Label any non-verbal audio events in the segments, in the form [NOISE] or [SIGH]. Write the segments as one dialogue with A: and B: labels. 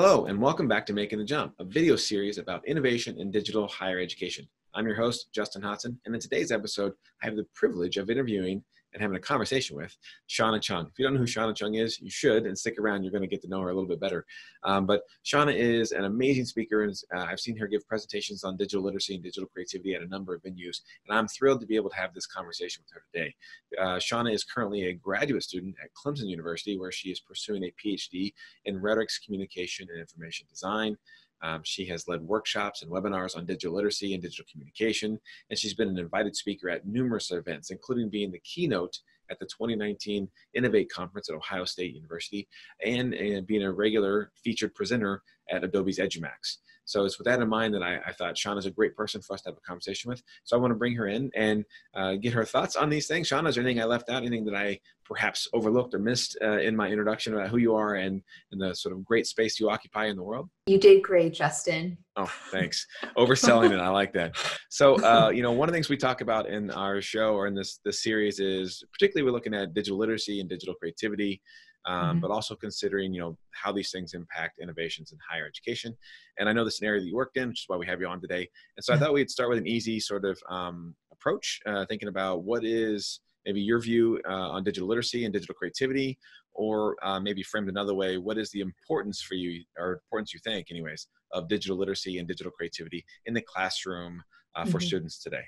A: Hello, and welcome back to Making the Jump, a video series about innovation in digital higher education. I'm your host, Justin Hodgson, and in today's episode, I have the privilege of interviewing and having a conversation with Shauna Chung. If you don't know who Shauna Chung is, you should, and stick around. You're going to get to know her a little bit better. Um, but Shauna is an amazing speaker, and uh, I've seen her give presentations on digital literacy and digital creativity at a number of venues, and I'm thrilled to be able to have this conversation with her today. Uh, Shauna is currently a graduate student at Clemson University, where she is pursuing a PhD in rhetorics, communication, and information design. Um, she has led workshops and webinars on digital literacy and digital communication, and she's been an invited speaker at numerous events, including being the keynote at the 2019 Innovate Conference at Ohio State University and, and being a regular featured presenter at Adobe's EduMax. So it's with that in mind that I, I thought Shauna is a great person for us to have a conversation with. So I want to bring her in and uh, get her thoughts on these things. Shauna, is there anything I left out, anything that I perhaps overlooked or missed uh, in my introduction about who you are and, and the sort of great space you occupy in the world?
B: You did great, Justin.
A: Oh, thanks. Overselling it. I like that. So, uh, you know, one of the things we talk about in our show or in this this series is particularly we're looking at digital literacy and digital creativity um, mm-hmm. but also considering you know how these things impact innovations in higher education. And I know an area that you worked in, which is why we have you on today. And so I thought we'd start with an easy sort of um, approach, uh, thinking about what is maybe your view uh, on digital literacy and digital creativity, or uh, maybe framed another way, what is the importance for you, or importance you think, anyways, of digital literacy and digital creativity in the classroom uh, for mm-hmm. students today?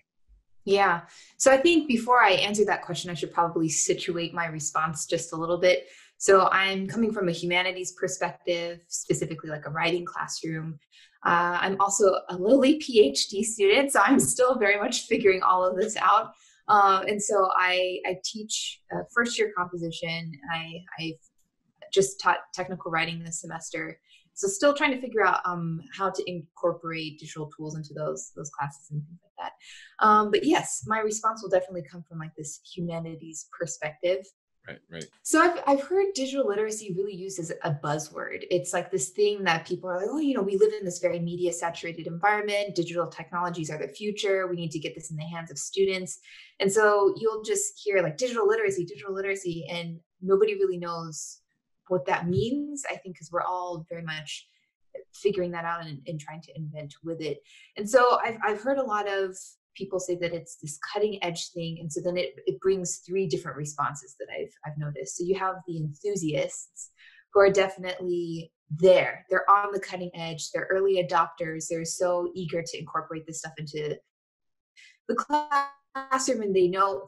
B: Yeah. So I think before I answer that question, I should probably situate my response just a little bit. So I'm coming from a humanities perspective, specifically like a writing classroom. Uh, I'm also a lowly PhD student, so I'm still very much figuring all of this out. Uh, and so I, I teach uh, first year composition. I, I've just taught technical writing this semester. So still trying to figure out um, how to incorporate digital tools into those those classes and things like that. Um, but yes, my response will definitely come from like this humanities perspective.
A: Right, right.
B: So I've I've heard digital literacy really used as a buzzword. It's like this thing that people are like, oh, you know, we live in this very media saturated environment. Digital technologies are the future. We need to get this in the hands of students. And so you'll just hear like digital literacy, digital literacy, and nobody really knows what that means. I think because we're all very much figuring that out and, and trying to invent with it. And so I've I've heard a lot of people say that it's this cutting edge thing and so then it, it brings three different responses that I've, I've noticed. So you have the enthusiasts who are definitely there. They're on the cutting edge. They're early adopters. They're so eager to incorporate this stuff into the classroom and they know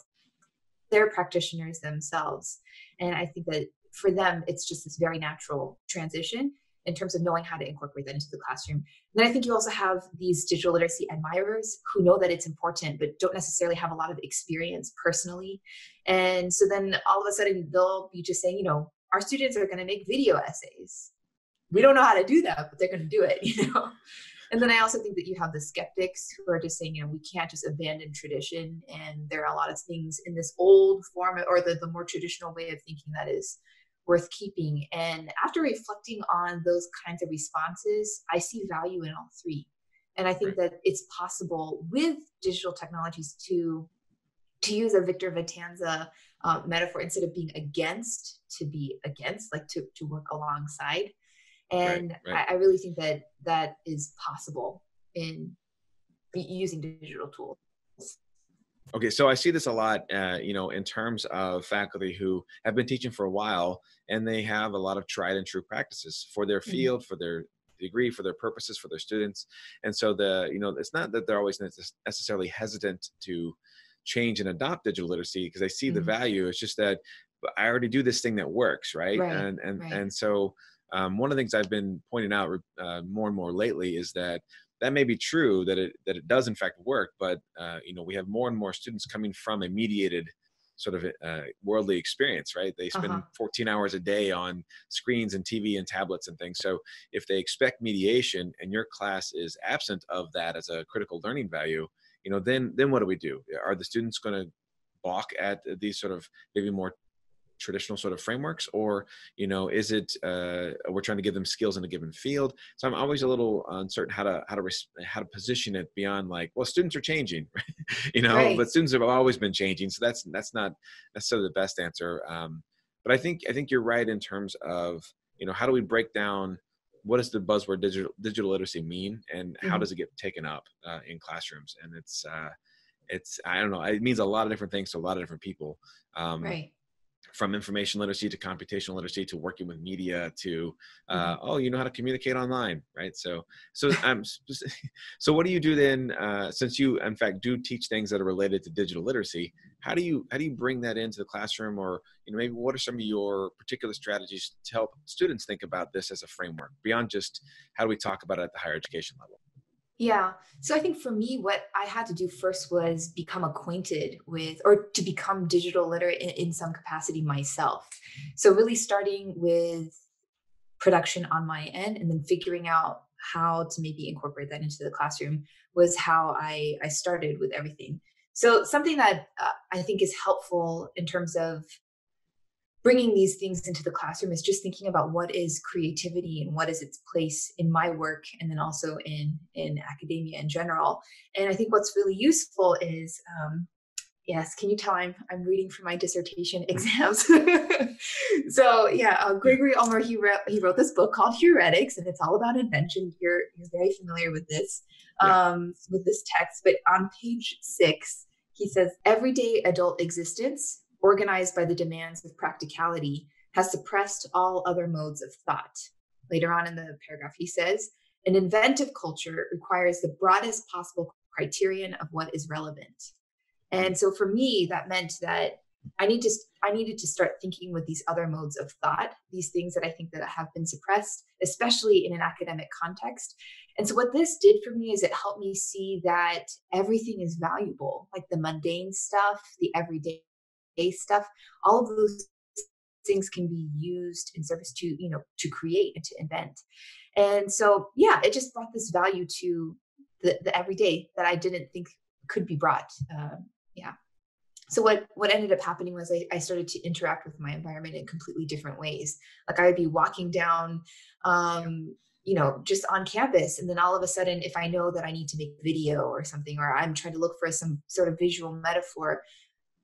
B: they're practitioners themselves. And i think that for them it's just this very natural transition in terms of knowing how to incorporate that into the classroom. And then I think you also have these digital literacy admirers who know that it's important, but don't necessarily have a lot of experience personally. And so then all of a sudden they'll be just saying, you know, our students are going to make video essays. We don't know how to do that, but they're going to do it, [LAUGHS] you know. And then I also think that you have the skeptics who are just saying, you know, we can't just abandon tradition. And there are a lot of things in this old form or the, the more traditional way of thinking that is worth keeping. And after reflecting on those kinds of responses, I see value in all three. And I think that it's possible with digital technologies to to use a Victor Vitanza uh, metaphor instead of being against to be against, like to to work alongside. And right, right. I, I really think that that is possible in using digital tools.
A: Okay, so I see this a lot, uh, you know, in terms of faculty who have been teaching for a while and they have a lot of tried and true practices for their mm-hmm. field, mm-hmm. for their degree, for their purposes, for their students. And so the, you know, it's not that they're always necessarily hesitant to change and adopt digital literacy because they see mm-hmm. the value. It's just that I already do this thing that works, right? right and and right. and so um, one of the things I've been pointing out uh, more and more lately is that that may be true that it that it does in fact work but uh, you know we have more and more students coming from a mediated sort of uh, worldly experience right? They spend uh-huh. 14 hours a day on screens and tv and tablets and things. So if they expect mediation and your class is absent of that as a critical learning value you know then then what do we do? Are the students going to balk at these sort of maybe more traditional sort of frameworks or you know is it uh, we're trying to give them skills in a given field so i'm always a little uncertain how to how to res- how to position it beyond like well students are changing [LAUGHS] you know right. but students have always been changing so that's that's not necessarily the best answer um, but i think i think you're right in terms of you know how do we break down what does the buzzword digital digital literacy mean and how
B: Mhm.
A: does it get taken up uh, in classrooms and it's uh, it's i don't know it means a lot of different things to a lot of different people um,
B: right.
A: From information literacy to computational literacy to working with media to uh,
B: Mm-hmm.
A: oh you know how to communicate online right? So so i'm [LAUGHS] so what do you do then uh, since you in fact do teach things that are related to digital literacy how do you how do you bring that into the classroom? Or you know maybe what are some of your particular strategies to help students think about this as a framework beyond just how do we talk about it at the higher education level
B: Yeah. So I think for me, what I had to do first was become acquainted with, or to become digital literate in, in some capacity myself. So really starting with production on my end and then figuring out how to maybe incorporate that into the classroom was how I, I started with everything. So something that uh, I think is helpful in terms of bringing these things into the classroom is just thinking about what is creativity and what is its place in my work and then also in in academia in general. And i think what's really useful is um, yes can you tell i'm i'm reading for my dissertation [LAUGHS] exams? [LAUGHS] So yeah uh, gregory ulmer he wrote he wrote this book called heuretics and it's all about invention. You're you're very familiar with this
A: Yeah.
B: um with this text. But on page six he says everyday adult existence organized by the demands of practicality, has suppressed all other modes of thought. Later on in the paragraph, he says, an inventive culture requires the broadest possible criterion of what is relevant. And so for me, that meant that I need to I needed to start thinking with these other modes of thought, these things that I think that have been suppressed, especially in an academic context. And so what this did for me is it helped me see that everything is valuable, like the mundane stuff, the everyday stuff all of those things can be used in service to you know to create and to invent. And so yeah it just brought this value to the, the everyday that i didn't think could be brought um, yeah. So what what ended up happening was I, I started to interact with my environment in completely different ways. Like i would be walking down um, you know just on campus and then all of a sudden if i know that i need to make video or something or i'm trying to look for some sort of visual metaphor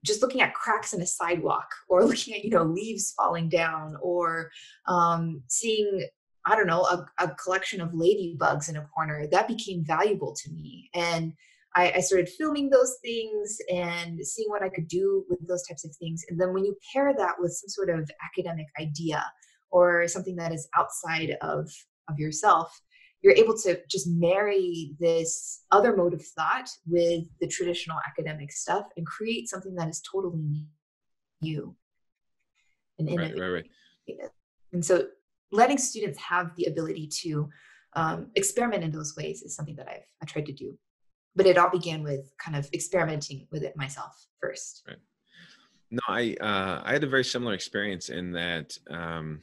B: just looking at cracks in a sidewalk [LAUGHS] or looking at you know leaves falling down or um, seeing i don't know a, a, collection of ladybugs in a corner that became valuable to me. And I, I, started filming those things and seeing what i could do with those types of things. And then when you pair that with some sort of academic idea or something that is outside of of yourself you're able to just marry this other mode of thought with the traditional academic stuff and create something that is totally new and innovative.
A: Right, right, right.
B: And so letting students have the ability to um, experiment in those ways is something that I've I tried to do. But it all began with kind of experimenting with it myself first.
A: Right. No, I uh, I had a very similar experience in that um,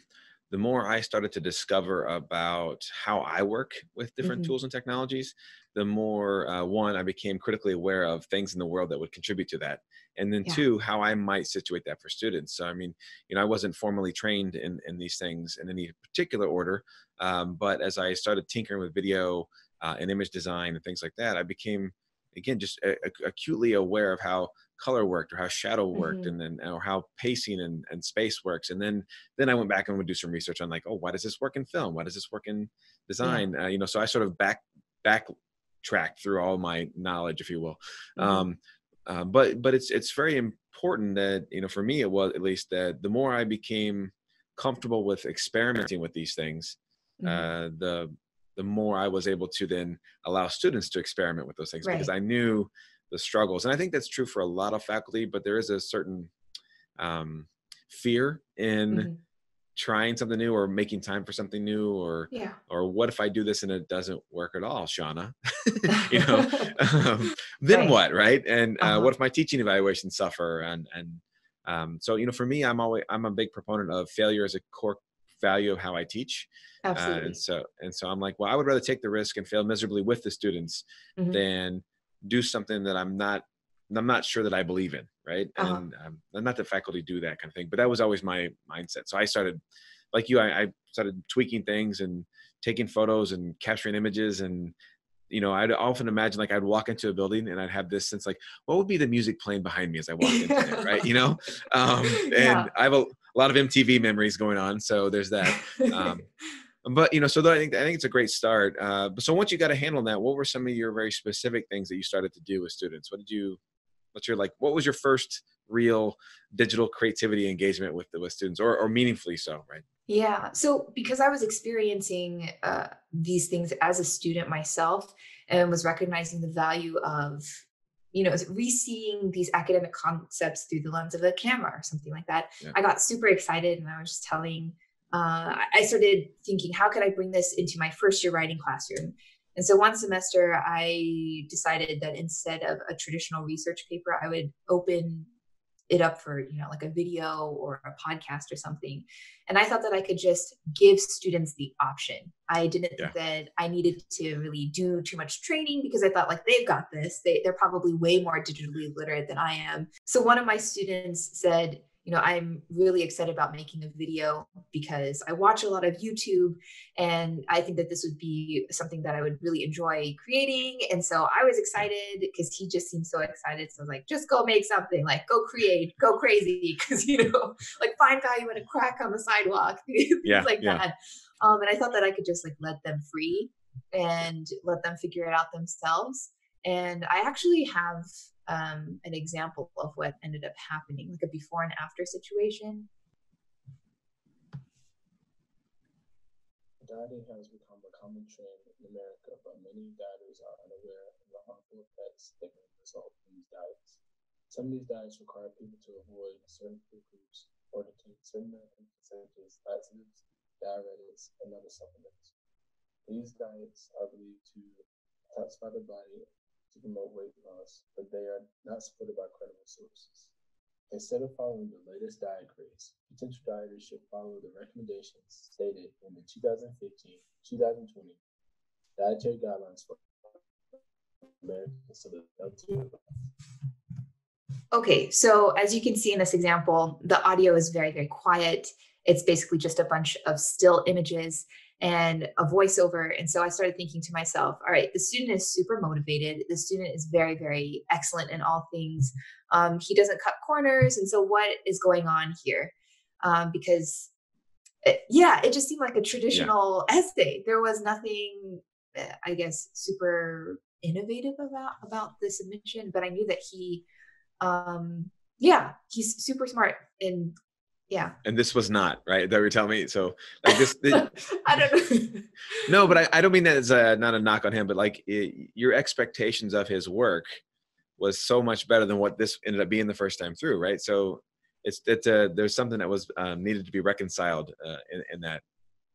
A: the more I started to discover about how I work with different
B: Mhm.
A: tools and technologies, the more uh, one I became critically aware of things in the world that would contribute to that, and then
B: Yeah.
A: two how I might situate that for students. So I mean, you know, I wasn't formally trained in in these things in any particular order, um, but as I started tinkering with video uh, and image design and things like that, I became again just a, a- acutely aware of how color worked or how shadow worked
B: Mhm.
A: and then or how pacing and, and space works and then then i went back and would do some research on like oh why does this work in film why does this work in design uh, you know so i sort of back backtracked through all my knowledge if you will
B: Mhm.
A: um, uh, but but it's it's very important that you know for me it was at least that the more i became comfortable with experimenting with these things
B: Mhm.
A: uh, the the more I was able to then allow students to experiment with those things because I knew the struggles, and I think that's true for a lot of faculty. But there is a certain um, fear in
B: Mhm.
A: trying something new or making time for something new, or
B: Yeah.
A: or what if I do this and it doesn't work at all, Shauna? [LAUGHS] you know, [LAUGHS] um, then
B: Right.
A: what, right? And uh,
B: Uh-huh.
A: what if my teaching evaluations suffer? And and um, so you know, for me, I'm always I'm a big proponent of failure as a core value of how I teach. Uh,
B: Absolutely.
A: and so and so I'm like, well, I would rather take the risk and fail miserably with the students
B: Mhm.
A: than do something that I'm not I'm not sure that I believe in, right?
B: Uh-huh.
A: And um, not that faculty do that kind of thing, but that was always my mindset. So I started, like you, I, I started tweaking things and taking photos and capturing images and you know i'd often imagine like i'd walk into a building and i'd have this sense like what would be the music playing behind me as i walked into there [LAUGHS] right you know um and
B: Yeah.
A: i have a, a lot of mtv memories going on so there's that [LAUGHS] um, but you know, so I think I think it's a great start. Uh, but so once you got a handle on that, what were some of your very specific things that you started to do with students? What did you? What's your like? What was your first real digital creativity engagement with the, with students, or or meaningfully so, right?
B: Yeah. So because I was experiencing uh, these things as a student myself, and was recognizing the value of you know, re-seeing these academic concepts through the lens of a camera or something like that. Yeah. I got super excited and I was just telling uh, I started thinking, how could I bring this into my first year writing classroom? And so one semester, I decided that instead of a traditional research paper, I would open it up for you know like a video or a podcast or something and i thought that i could just give students the option i didn't yeah. think that i needed to really do too much training because i thought like they've got this they, they're probably way more digitally literate than i am so one of my students said you know, I'm really excited about making a video because I watch a lot of YouTube and I think that this would be something that I would really enjoy creating. And so I was excited because he just seemed so excited. So I was like, just go make something, like go create, go crazy. [LAUGHS] Cause you know, like find value in a crack on the sidewalk, [LAUGHS] things yeah, like yeah. that. Um, and I thought that I could just like let them free and let them figure it out themselves. And I actually have um, an example of what ended up happening, like a before and after situation?
C: Dieting has become a common trend in America, but many dieters are unaware of the harmful effects that can result from these diets. Some of these diets require people to avoid certain food groups or to take certain medicines such laxatives, diuretics, and other supplements. These diets are believed to detoxify the body to promote weight loss, but they are not supported by credible sources. Instead of following the latest diet craze, potential dieters should follow the recommendations stated in the 2015-2020 Dietary Guidelines for Americans
B: Okay, so as you can see in this example, the audio is very, very quiet. It's basically just a bunch of still images and a voiceover. And so I started thinking to myself, all right, the student is super motivated. The student is very, very excellent in all things. Um, he doesn't cut corners. And so what is going on here? Um, because it, eh, yeah, it just seemed like a traditional yeah. essay. There was nothing, eh, I guess, super innovative about about the submission, but I knew that he um yeah he's super smart and yeah.
A: And this was not right? That you're telling me? So like this, [LAUGHS]
B: i don't know.
A: No but I, I don't mean that as a not a knock on him but like it, your expectations of his work was so much better than what this ended up being the first time through right? So it's that uh, there's something that was um, needed to be reconciled uh, in, in that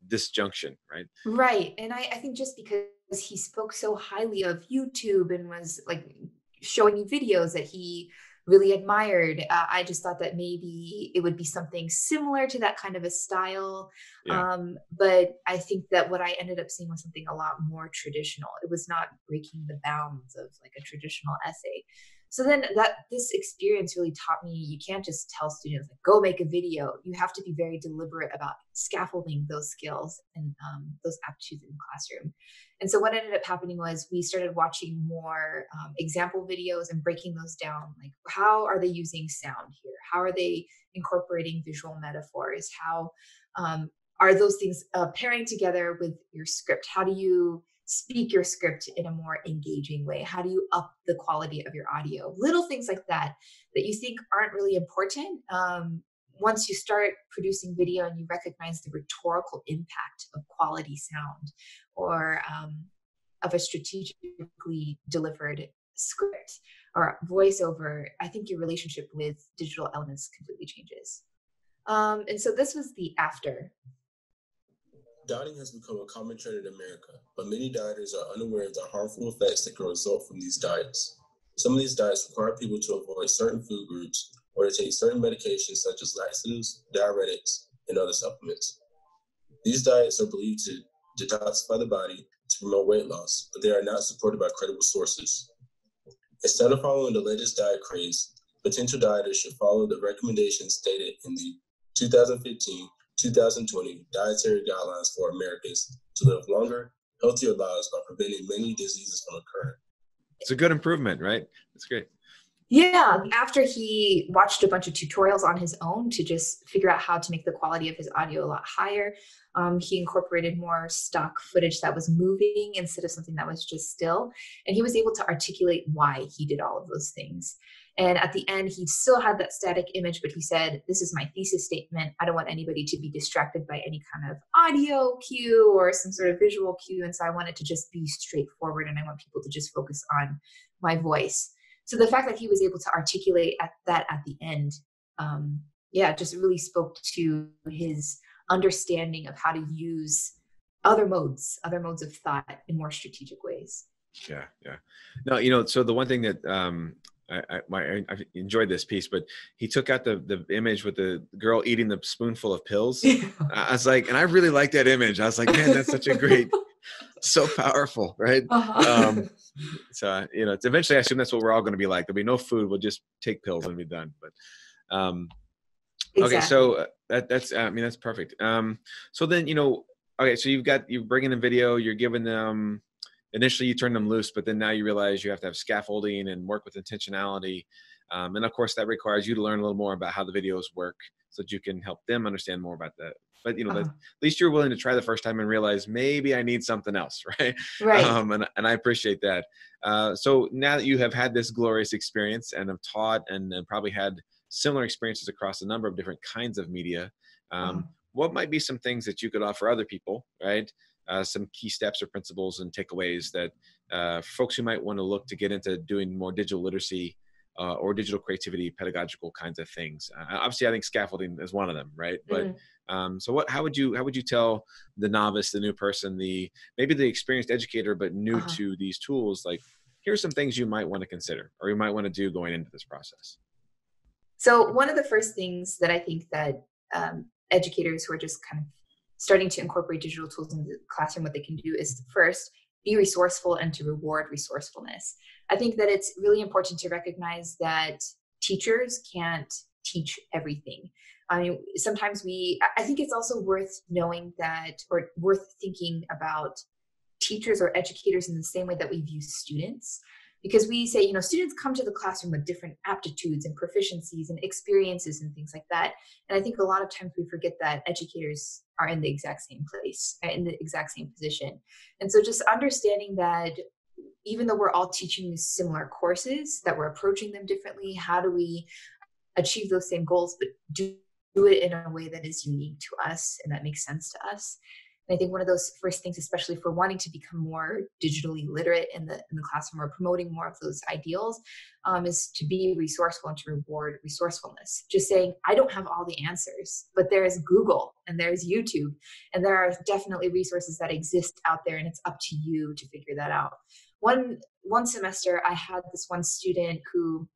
A: disjunction right?
B: Right. And I, I think just because he spoke so highly of youtube and was like showing you videos that he really admired. Uh, I just thought that maybe it would be something similar to that kind of a style. Yeah. Um, but I think that what I ended up seeing was something a lot more traditional. It was not breaking the bounds of like a traditional essay so then that this experience really taught me you can't just tell students like go make a video. You have to be very deliberate about scaffolding those skills and um, those aptitudes in the classroom. And so what ended up happening was we started watching more um, example videos and breaking those down like how are they using sound here? How are they incorporating visual metaphors? How um, are those things uh, pairing together with your script? How do you speak your script in a more engaging way? How do you up the quality of your audio? Little things like that that you think aren't really important. Um, once you start producing video and you recognize the rhetorical impact of quality sound or um, of a strategically delivered script or voiceover, I think your relationship with digital elements completely changes. Um, and so this was the after
C: Dieting has become a common trend in America, but many dieters are unaware of the harmful effects that can result from these diets. Some of these diets require people to avoid certain food groups or to take certain medications such as laxatives, diuretics, and other supplements. These diets are believed to detoxify the body to promote weight loss, but they are not supported by credible sources. Instead of following the latest diet craze, potential dieters should follow the recommendations stated in the 2015 2020 Dietary Guidelines for Americans to live longer, healthier lives by preventing many diseases from occurring.
A: It's a good improvement, right? It's great.
B: Yeah, after he watched a bunch of tutorials on his own to just figure out how to make the quality of his audio a lot higher, um, he incorporated more stock footage that was moving instead of something that was just still. And he was able to articulate why he did all of those things. And at the end, he still had that static image, but he said, This is my thesis statement. I don't want anybody to be distracted by any kind of audio cue or some sort of visual cue. And so I want it to just be straightforward and I want people to just focus on my voice so the fact that he was able to articulate at that at the end um, yeah just really spoke to his understanding of how to use other modes other modes of thought in more strategic ways
A: yeah yeah no you know so the one thing that um I, I, I enjoyed this piece, but he took out the the image with the girl eating the spoonful of pills. [LAUGHS] I was like, and I really like that image. I was like, man, that's such a great [LAUGHS] so powerful, right? Uh-huh. Um, so you know, eventually, I assume that's what we're all going to be like. There'll be no food. We'll just take pills and be done. But um, exactly. okay, so uh, that that's I mean that's perfect. Um, so then you know, okay, so you've got you bring in a video. You're giving them initially you turn them loose, but then now you realize you have to have scaffolding and work with intentionality. Um, and of course, that requires you to learn a little more about how the videos work so that you can help them understand more about that but you know uh-huh. at least you're willing to try the first time and realize maybe i need something else [LAUGHS] right
B: right
A: um, and, and i appreciate that uh, so now that you have had this glorious experience and have taught and, and probably had similar experiences across a number of different kinds of media um, uh-huh. what might be some things that you could offer other people right uh, some key steps or principles and takeaways that uh, folks who might want to look to get into doing more digital literacy uh, or digital creativity, pedagogical kinds of things. Uh, obviously, I think scaffolding is one of them, right? But mm-hmm. um, so, what? How would you how would you tell the novice, the new person, the maybe the experienced educator but new uh-huh. to these tools, like here's some things you might want to consider or you might want to do going into this process?
B: So, one of the first things that I think that um, educators who are just kind of starting to incorporate digital tools into the classroom, what they can do is first be resourceful and to reward resourcefulness. I think that it's really important to recognize that teachers can't teach everything. I mean, sometimes we, I think it's also worth knowing that, or worth thinking about teachers or educators in the same way that we view students because we say you know students come to the classroom with different aptitudes and proficiencies and experiences and things like that. And i think a lot of times we forget that educators are in the exact same place uh, in the exact same position. And so just understanding that even though we're all teaching similar courses that we're approaching them differently how do we achieve those same goals but do do it in a way that is unique to us and that makes sense to us and I think one of those first things, especially for wanting to become more digitally literate in the in the classroom or promoting more of those ideals, um, is to be resourceful and to reward resourcefulness. Just saying, I don't have all the answers, but there's Google and there's YouTube, and there are definitely resources that exist out there, and it's up to you to figure that out. One one semester, I had this one student who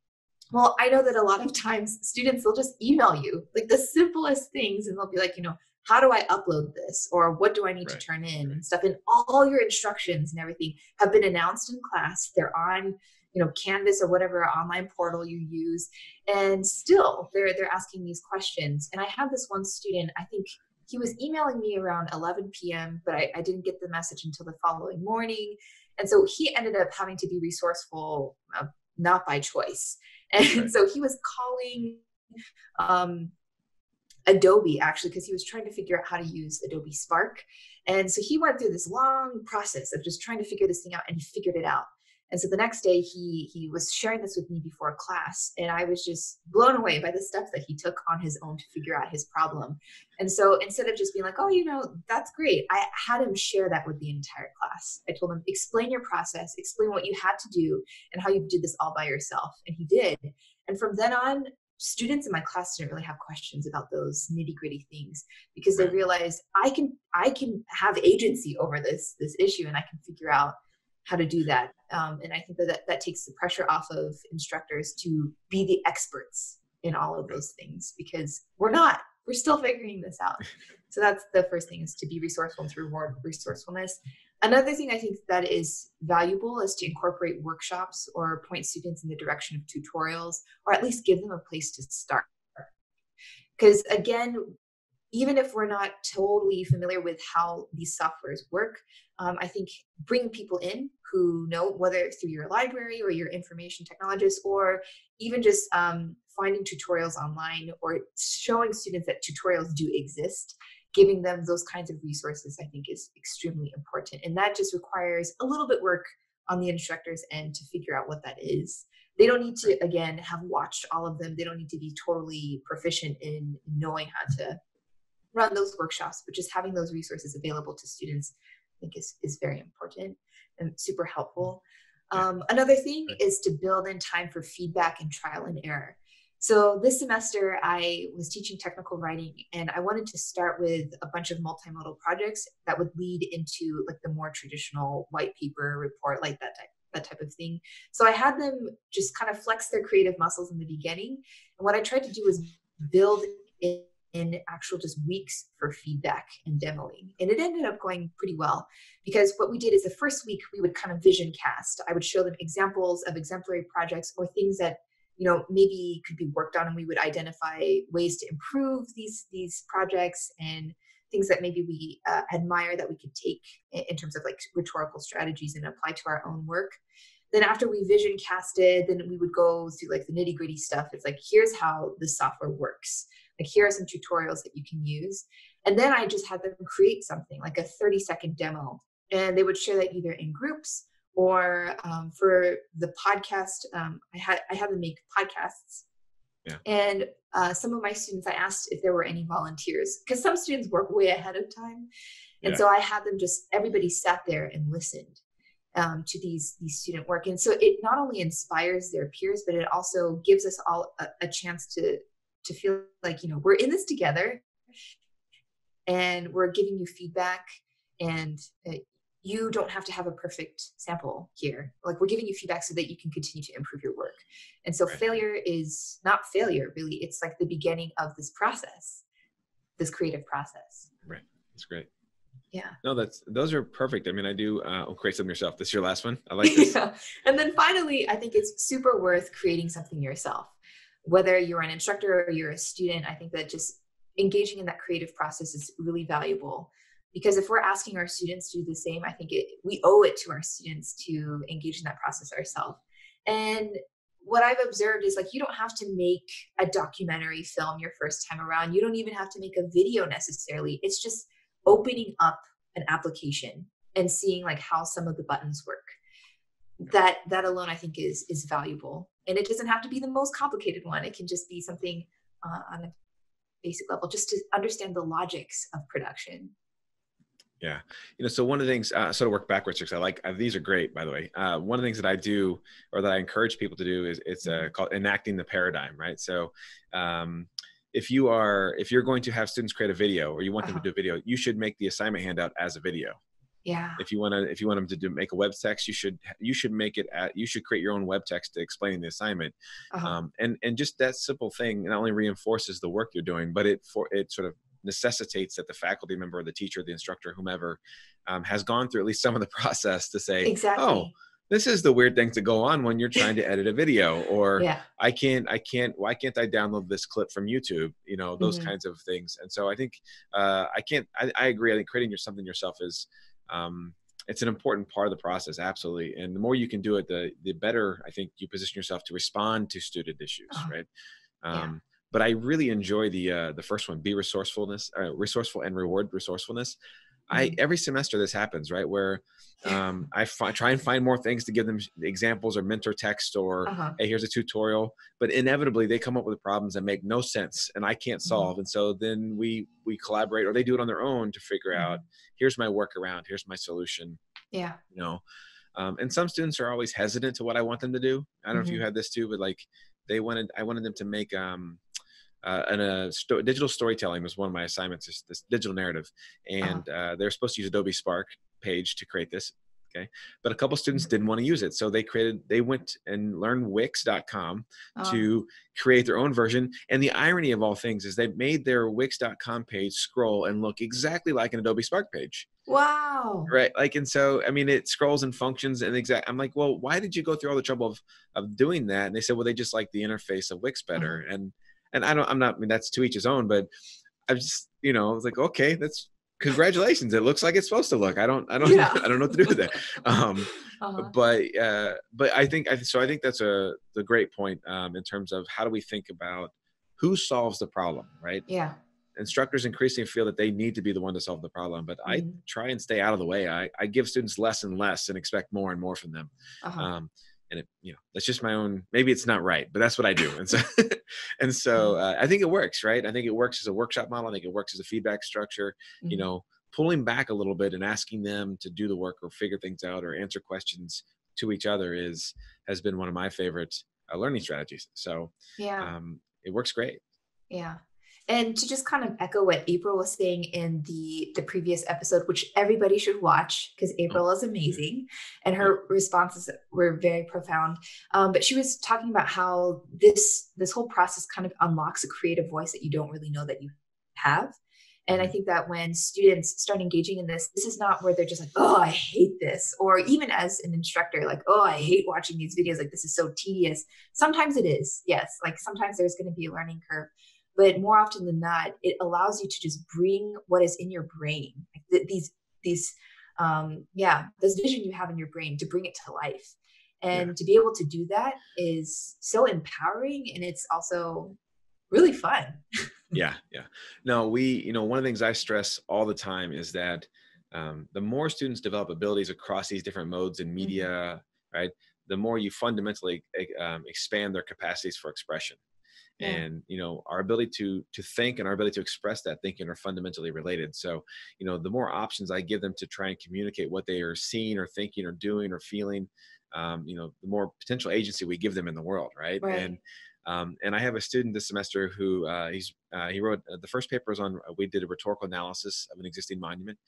B: well, I know that a lot of [LAUGHS] times students will just email you like the simplest things, and they'll be like, you know, how do I upload this or what do I need right. to turn in and stuff. And all your instructions and everything have been announced in class. They're on, you know, Canvas or whatever online portal you use. And still they're they're asking these questions. And I have this one student, I think he was emailing me around 11 p.m., but I, I didn't get the message until the following morning. And so he ended up having to be resourceful, uh, not by choice. [LAUGHS] And right. so he was calling um, Adobe actually because he was trying to figure out how to use Adobe Spark. And so he went through this long process of just trying to figure this thing out and he figured it out. And so the next day he he was sharing this with me before class and I was just blown away by the steps that he took on his own to figure out his problem. And so instead of just being like, "Oh, you know, that's great." I had him share that with the entire class. I told him, "Explain your process, explain what you had to do and how you did this all by yourself." And he did. And from then on, students in my class didn't really have questions about those nitty gritty things because they realized I can I can have agency over this this issue and I can figure out how to do that. Um, and I think that, that that takes the pressure off of instructors to be the experts in all of those things because we're not. We're still figuring this out. [LAUGHS] So that's the first thing is to be resourceful and to reward resourcefulness. Another thing I think that is valuable is to incorporate workshops or point students in the direction of tutorials, or at least give them a place to start. Because again, even if we're not totally familiar with how these softwares work, um, I think bring people in who know whether through your library or your information technologist or even just um, finding tutorials online or showing students that tutorials do exist giving them those kinds of resources i think is extremely important. And that just requires a little bit work on the instructor's end to figure out what that is. They don't need to again have watched all of them. They don't need to be totally proficient in knowing how to run those workshops but just having those resources available to students i think is, is very important and super helpful. Um, another thing is to build in time for feedback and trial and error so this semester, I was teaching technical writing, and I wanted to start with a bunch of multimodal projects that would lead into like the more traditional white paper report, like that type that type of thing. So I had them just kind of flex their creative muscles in the beginning, and what I tried to do was build in, in actual just weeks for feedback and demoing, and it ended up going pretty well because what we did is the first week we would kind of vision cast. I would show them examples of exemplary projects or things that you know maybe could be worked on and we would identify ways to improve these these projects and things that maybe we uh, admire that we could take in terms of like rhetorical strategies and apply to our own work. Then after we vision casted then we would go through like the nitty gritty stuff. It's like here's how the software works. Like here are some tutorials that you can use. And then i just had them create something like a 30 second demo. And they would share that either in groups or um, for the podcast um, i had i had them make podcasts yeah. and uh, some of my students i asked if there were any volunteers because some students work way ahead of time and yeah. so i had them just everybody sat there and listened um, to these these student work and so it not only inspires their peers but it also gives us all a, a chance to to feel like you know we're in this together and we're giving you feedback and uh, you don't have to have a perfect sample here. Like we're giving you feedback so that you can continue to improve your work. And so right. failure is not failure, really. It's like the beginning of this process, this creative process.
A: Right. That's great.
B: Yeah.
A: No, that's those are perfect. I mean, I do uh oh, create some yourself. This is your last one. I like this. [LAUGHS] yeah.
B: And then finally, I think it's super worth creating something yourself. Whether you're an instructor or you're a student, I think that just engaging in that creative process is really valuable because if we're asking our students to do the same i think it, we owe it to our students to engage in that process ourselves. And what i've observed is like you don't have to make a documentary film your first time around. You don't even have to make a video necessarily. It's just opening up an application and seeing like how some of the buttons work. That that alone i think is is valuable. And it doesn't have to be the most complicated one. It can just be something uh, on a basic level just to understand the logics of production
A: yeah. You know, so one of the things, uh, sort of work backwards, because I like, uh, these are great, by the way. Uh, one of the things that I do or that I encourage people to do is it's uh, mm-hmm. called enacting the paradigm, right? So, um, if you are, if you're going to have students create a video or you want uh-huh. them to uh-huh. do a video, you should make the assignment handout as a video.
B: Yeah.
A: If you want to, if you want them to do, make a web text, you should, you should make it at, you should create your own web text to explain the assignment. Uh-huh. Um, and, and just that simple thing not only reinforces the work you're doing, but it for, it sort of necessitates that the faculty member, or the teacher, the instructor, whomever, um, has gone through at least some of the [LAUGHS] process to say,
B: exactly.
A: oh, this is the weird thing to go on when you're trying to [LAUGHS] edit a video or
B: yeah.
A: i can't i can't why can't i download this clip from youtube you know those mm-hmm. kinds of things and so i think uh, i can't I, I, agree i think creating your, something yourself is um, it's an important part of the process absolutely and the more you can do it the the better i think you position yourself to respond to student issues oh. right um, yeah but I really enjoy the uh, the first one, be resourcefulness, uh, resourceful and reward resourcefulness. I mm-hmm. every semester this happens, right? Where um, I try and find more things to give them examples or mentor text or uh-huh. hey, here's a tutorial. But inevitably, they come up with problems that make no sense and I can't mm-hmm. solve. Mm-hmm. And so then we we collaborate or they do it on their own to figure mm-hmm. out here's my workaround, here's my solution.
B: Yeah,
A: you know. Um, and some students are always hesitant to what I want them to do. I don't know if you mm-hmm. had this too, but like they wanted I wanted them to make um, uh, and a sto- digital storytelling was one of my assignments this, this digital narrative. Uh-huh. and uh, they're supposed to use adobe spark page to create this okay? But a couple students didn't want to use it so they created they went and learned wix.com uh-huh. to create their own version. And the irony of all things is they made their wix.com page scroll and look exactly like an adobe spark page.
B: Wow.
A: Right like and so i mean it scrolls and functions and exact i'm like well why did you go through all the trouble of of doing that? And they said well they just like the interface of wix better. Uh-huh. and and I don't, I'm not, I mean, that's to each his own, but I just, you know, I was like, okay, that's congratulations. It looks like it's supposed to look. I don't, I don't, yeah. [LAUGHS] I don't know what to do with that. [LAUGHS] Um, uh-huh. But, uh, but I think, I, so I think that's a, the great point um, in terms of how do we think about who solves the problem, right?
B: Yeah.
A: Instructors increasingly feel that they need to be the one to solve the problem, but mm-hmm. I try and stay out of the way. I, I give students less and less and expect more and more from them. Uh-huh. Um, and it, you know, that's just my own, maybe it's not right, but that's what I do. And so, [LAUGHS] and so mm-hmm. uh, I think it works, right? I think it works as a workshop model. I think it works as a feedback structure, mm-hmm. you know, pulling back a little bit and asking them to do the work or figure things out or answer questions to each other is, has been one of my favorite uh, learning strategies. So yeah, um, it works great.
B: Yeah. And to just kind of echo what April was saying in the the previous episode, which everybody should watch because mm-hmm. April is amazing, and her responses were very profound. Um, but she was talking about how this this whole process kind of unlocks a creative voice that you don't really know that you have. And I mm-hmm. think that when students start engaging in this, this is not where they're just like, oh, I hate this. Or even as an instructor, like, oh, I hate watching these videos. Like, this is so tedious. Sometimes it is, yes. Like, sometimes there's going to be a learning curve but more often than not it allows you to just bring what is in your brain like these these um yeah this vision you have in your brain to bring it to life and yeah. to be able to do that is so empowering and it's also really fun [LAUGHS]
A: yeah yeah no we you know one of the things i stress all the time is that um, the more students develop abilities across these different modes in mm-hmm. media mm-hmm. right the more you fundamentally um, expand their capacities for expression yeah. and you know our ability to to think and our ability to express that thinking are fundamentally related so you know the more options i give them to try and communicate what they are seeing or thinking or doing or feeling um, you know the more potential agency we give them in the world right, right. and um, and I have a student this semester who uh, he's uh, he wrote uh, the first paper is on uh, we did a rhetorical analysis of an existing monument,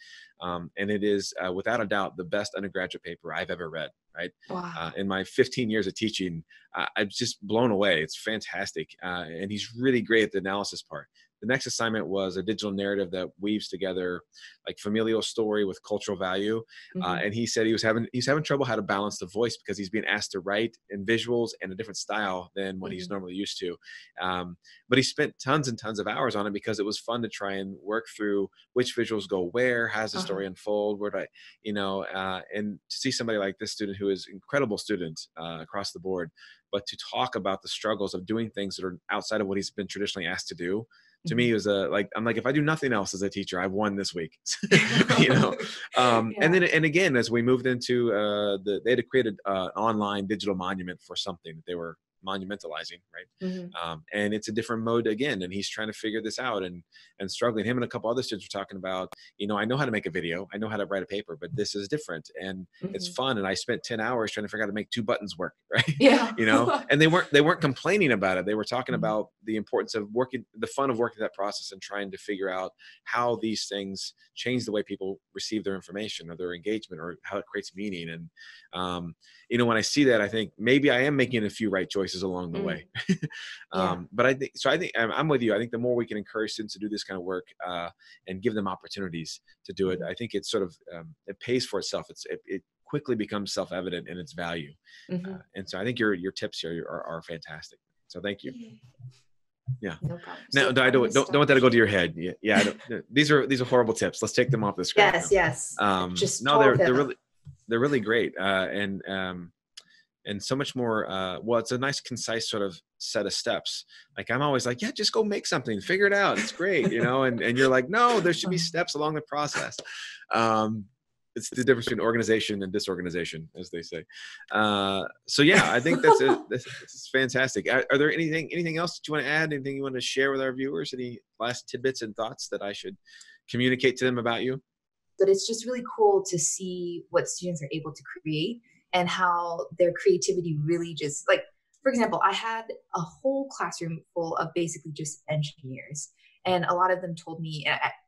A: um, and it is uh, without a doubt the best undergraduate paper I've ever read. Right, wow. Uh, in my 15 years of teaching, I'm just blown away. It's fantastic, and he's really great at the analysis part the next assignment was a digital narrative that weaves together like familial story with cultural value uh, mm-hmm. uh, and he said he was having he's having trouble how to balance the voice because he's being asked to write in visuals and a different style than what mm-hmm. he's normally used to um, but he spent tons and tons of hours on it because it was fun to try and work through which visuals go where how does the uh-huh. story unfold where do i you know uh, and to see somebody like this student who is incredible student uh, across the board but to talk about the struggles of doing things that are outside of what he's been traditionally asked to do to me it was a like i'm like if i do nothing else as a teacher i've won this week [LAUGHS] you know [LAUGHS] um, yeah. and then and again as we moved into uh, the they had created uh, online digital monument for something that they were monumentalizing right? Mm-hmm. um, and it's a different mode again and he's trying to figure this out and and struggling. Him and a couple other students were talking about you know i know how to make a video. I know how to write a paper but this is different and mm-hmm. it's fun and i spent 10 hours trying to figure out how to make two buttons work [LAUGHS] right?
B: Yeah.
A: You know? [LAUGHS] And they weren't they weren't complaining about it. They were talking mm-hmm. about the importance of working the fun of working that process and trying to figure out how these things change the way people receive their information or their engagement or how it creates meaning and um, you know when i see that i think maybe i am making a few right choices along the mm. way. [LAUGHS] Um, yeah. but i think so i think I'm, with you. I think the more we can encourage students to do this kind of work uh, and give them opportunities to do it mm-hmm. i think it's sort of um, it pays for itself. It's it, it quickly becomes self-evident in its value. Mm-hmm. uh, and so i think your your tips here are, are fantastic. So thank you. Yeah. No problem. Now I don't, don't, don't want that to go to your head. Yeah yeah these are these are horrible tips. Let's take them off the screen.
B: Yes yes.
A: Um just no they're, they're really they're really great uh, and um, and so much more uh, well it's a nice concise sort of set of steps. Like i'm always like yeah just go make something figure it out it's great you know and, and you're like no there should be steps along the process. Um, it's the difference between organization and disorganization as they say. Uh, so yeah i think that's it. [LAUGHS] This, this is fantastic. Are, are, there anything anything else that you want to add anything you want to share with our viewers? Any last tidbits and thoughts that i should communicate to them about you
B: but it's just really cool to see what students are able to create and how their creativity really just like for example i had a whole classroom full of basically just engineers and a lot of them told me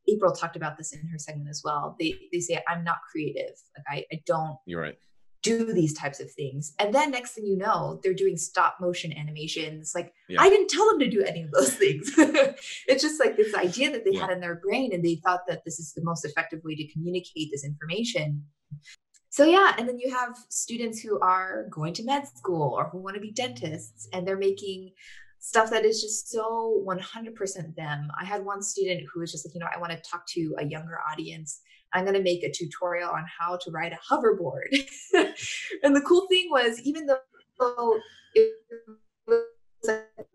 B: april talked about this in her segment as well. They, they say i'm not creative like I, I don't
A: you're right
B: do these types of things. And then next thing you know, they're doing stop motion animations. Like yeah. I didn't tell them to do any of those [LAUGHS] things. it's just like this idea that they yeah. had in their brain and they thought that this is the most effective way to communicate this information. So yeah, and then you have students who are going to med school or who want to be dentists and they're making stuff that is just so 100% them. I had one student who was just like, you know, I want to talk to a younger audience. I'm going to make a tutorial on how to ride a hoverboard. [LAUGHS] and the cool thing was, even though it was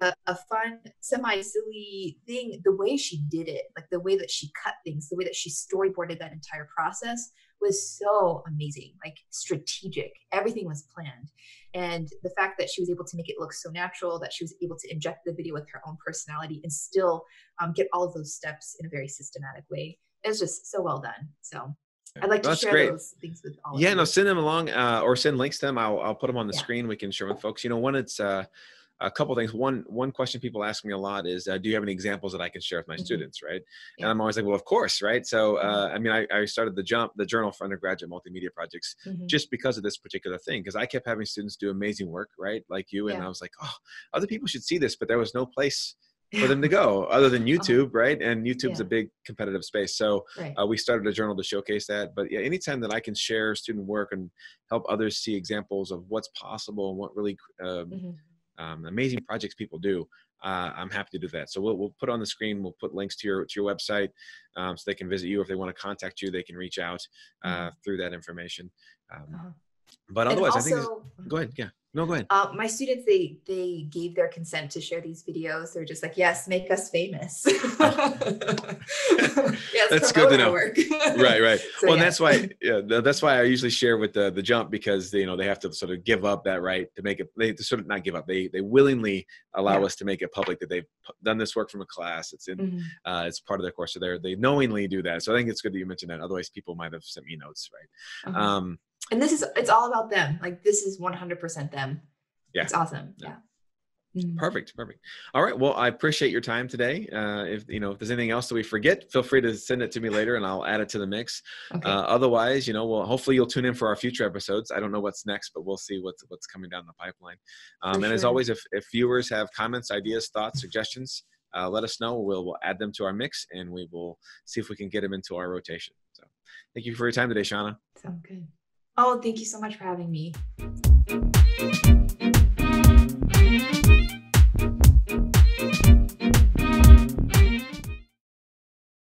B: a, a fun, semi silly thing, the way she did it, like the way that she cut things, the way that she storyboarded that entire process was so amazing, like strategic. Everything was planned. And the fact that she was able to make it look so natural, that she was able to inject the video with her own personality and still um, get all of those steps in a very systematic way is just so well done. So I'd like to share great. those things with all.
A: Yeah, no, send them along uh, or send links to them. I'll, I'll put them on the yeah. screen. We can share with folks. You know, one it's uh, a couple things. One one question people ask me a lot is, uh, do you have any examples that I can share with my mm-hmm. students, right? Yeah. And I'm always like, well, of course, right? So, mm-hmm. uh, I mean, I, I, started the jump, the Journal for Undergraduate Multimedia Projects, mm-hmm. just because of this particular thing, because I kept having students do amazing work, right, like you, and yeah. I was like, oh, other people should see this, but there was no place for them to go other than [LAUGHS] uh-huh. YouTube, right? And YouTube's yeah. a big competitive space. So right. uh, we started a journal to showcase that. But yeah, anytime that I can share student work and help others see examples of what's possible and what really um, mm-hmm um, amazing projects people do, uh, I'm happy to do that. So we'll, we'll put on the screen, we'll put links to your, to your website um, so they can visit you. If they want to contact you, they can reach out uh, mm-hmm. through that information. Um, uh-huh. But otherwise, also, I think, go ahead. Yeah. No, go ahead.
B: Uh, my students, they they gave their consent to share these videos. They're just like, yes, make us famous. [LAUGHS]
A: yes, that's good to know. [LAUGHS] right, right. [LAUGHS] So, well, yeah. that's why, yeah, that's why I usually share with the the jump because they, you know they have to sort of give up that right to make it. They sort of not give up. They they willingly allow yeah. us to make it public that they've done this work from a class. It's in, mm-hmm. uh, it's part of their course. So they they knowingly do that. So I think it's good that you mentioned that. Otherwise, people might have sent me notes, right?
B: Uh-huh. Um, and this is it's all about them like this is 100% them yeah it's awesome yeah,
A: mm-hmm. Perfect, perfect. All right. Well, I appreciate your time today. Uh, if you know if there's anything else that we forget, feel free to send it to me later, and I'll add it to the mix. Okay. Uh, otherwise, you know, well, hopefully you'll tune in for our future episodes. I don't know what's next, but we'll see what's what's coming down the pipeline. Um, and sure. as always, if if viewers have comments, ideas, thoughts, suggestions, uh, let us know. We'll we'll add them to our mix, and we will see if we can get them into our rotation. So, thank you for your time today, Shauna.
B: Sounds good. Oh, thank you so much for having me.